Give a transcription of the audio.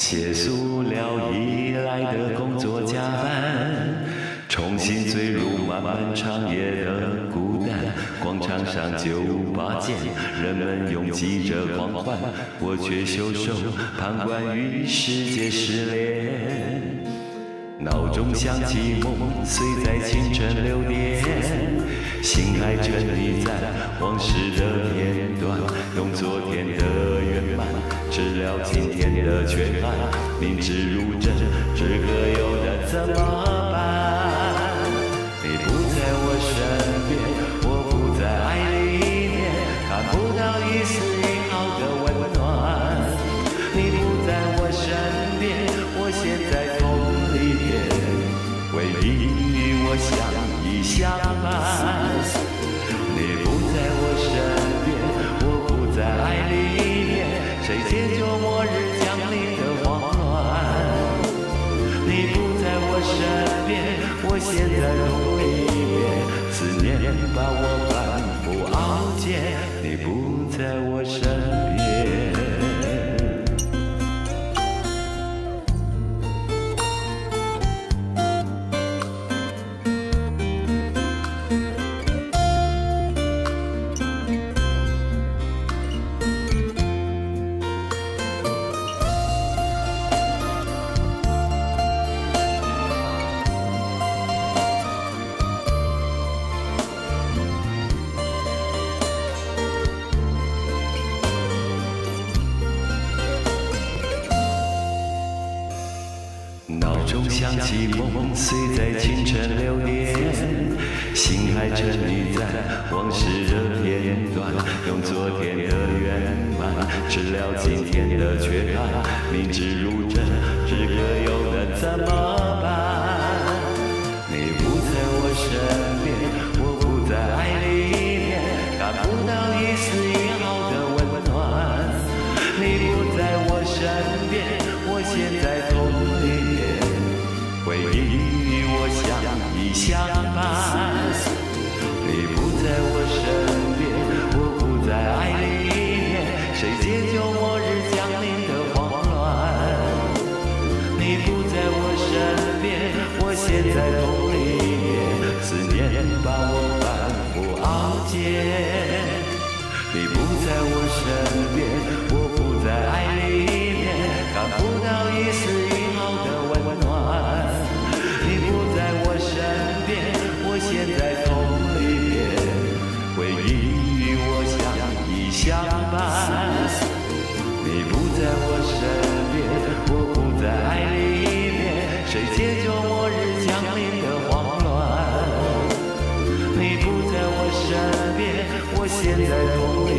结束了依赖的工作加班，重新坠入漫漫长夜的孤单。广场上酒吧间，人们拥挤着狂欢，我却袖手旁观与世界失联。闹钟响起，梦碎在清晨六点，心还沉溺在往事的的缺憾，明知如真，只可有的怎么办？你不在我身边，我不在爱里面，看不到一丝一毫的温暖。你不在我身边，我现在痛里边，唯一与我相依相伴。身边，我现在痛里边，思念把我闹钟响起，梦碎在清晨六点，心还沉溺在往事的片段，用昨天的圆满治疗今天的缺憾，明知如真，只可有的怎么办？你不在我身边，我不在爱里面，看不到一丝一毫的温暖。你不在我身边，我现在痛里，回忆与我相依相伴。你不在我身边，我不在爱里面，谁解救末日降临在风